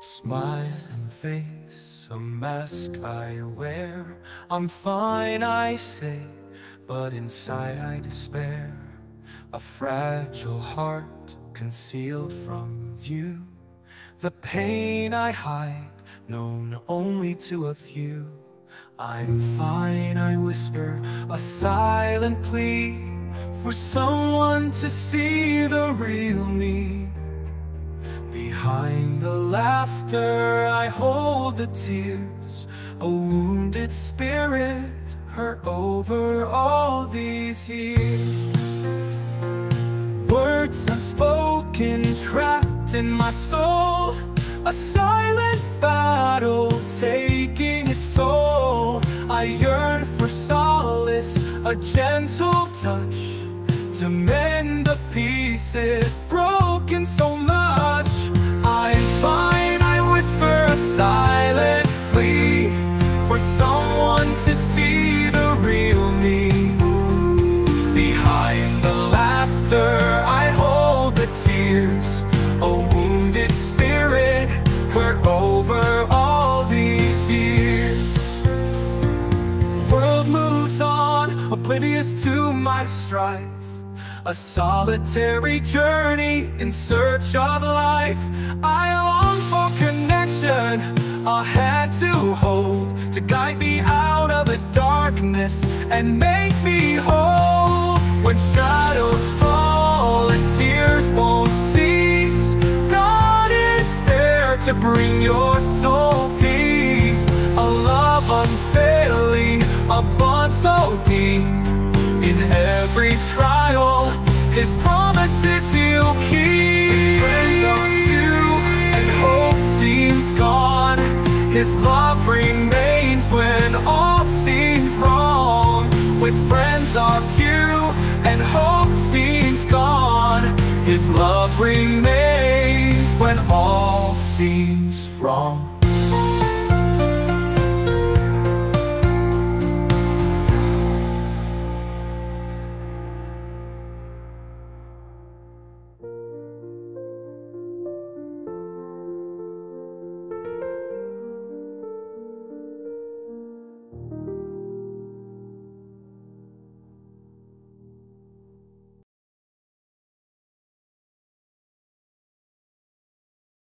Smiling face, a mask I wear. I'm fine, I say, but inside I despair. A fragile heart concealed from view. The pain I hide, known only to a few. I'm fine, I whisper, a silent plea For someone to see the real me Behind the laughter I hold the tears. A wounded spirit hurt over all these years. Words unspoken trapped in my soul. A silent battle taking its toll. I yearn for solace, a gentle touch To mend the pieces broken so much For someone to see the real me. Behind the laughter I hold the tears. A wounded spirit hurt over all these years. World moves on, oblivious to my strife. A solitary journey in search of life. I long for connection, a hand to hold To guide me out of the darkness and make me whole When shadows fall and tears won't cease God is there to bring your soul peace A love unfailing, a bond so deep in every trial, His promises He'll keep. Friends are few and hope seems gone. His love friends are few and hope seems gone, His love remains when all seems wrong.